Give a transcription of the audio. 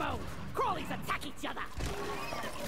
ammo! Crawlies attack each other!